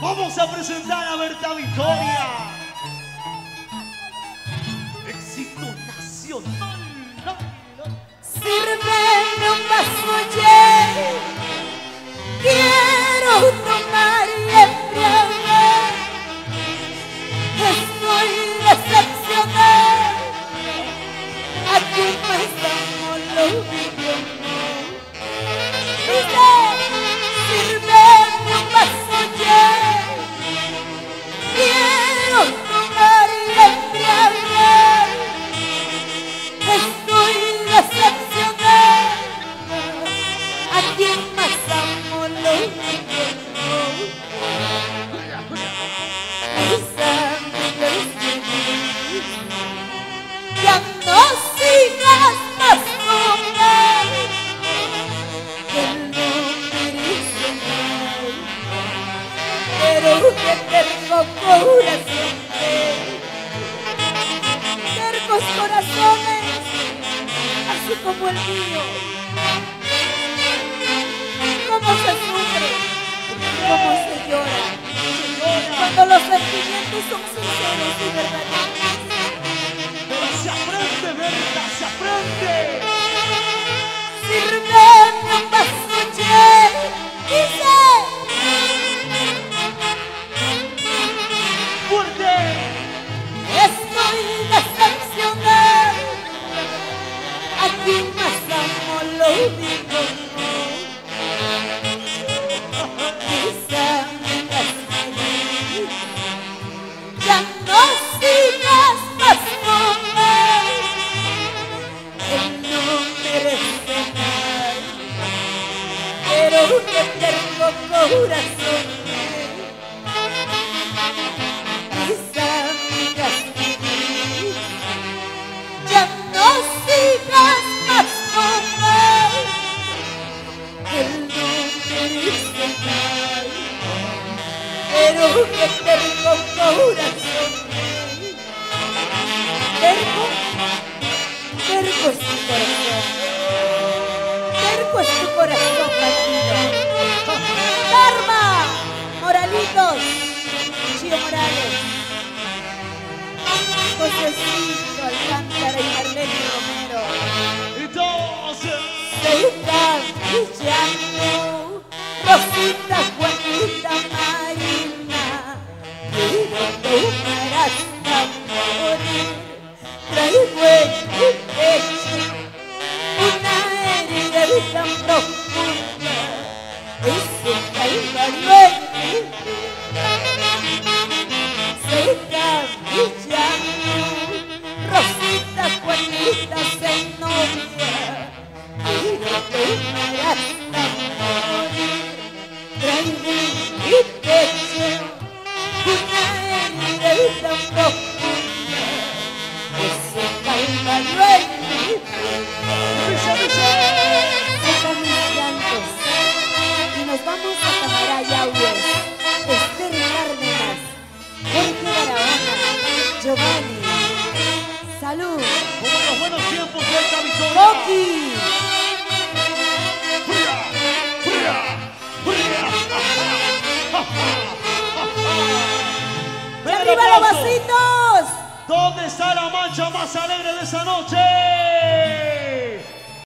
Vamos a presentar a Berta Victoria. Éxito nacional. Que tengo corazón tercos corazones, así como el mío. Cómo se sufre, cómo se llora, cuando los sentimientos son sinceros y verdaderos. Pero se aprende, Berta, se aprende. Pero que tengo corazón. Mis amigas ya no sigas más con él. Él no merece mal, pero que tengo corazón. Terco, terco es tu corazón. Terco es tu corazón, Ceita Villano, Rosita, Juanita, Marina. Quiero harás a morir. Traigo en mi pecho una herida tan profunda. Es un calvario en mi vida. Giovanni. Salud. Como en los buenos tiempos, Victoria. Coqui. arriba los vasitos. ¿Dónde está la mancha más alegre de esa noche?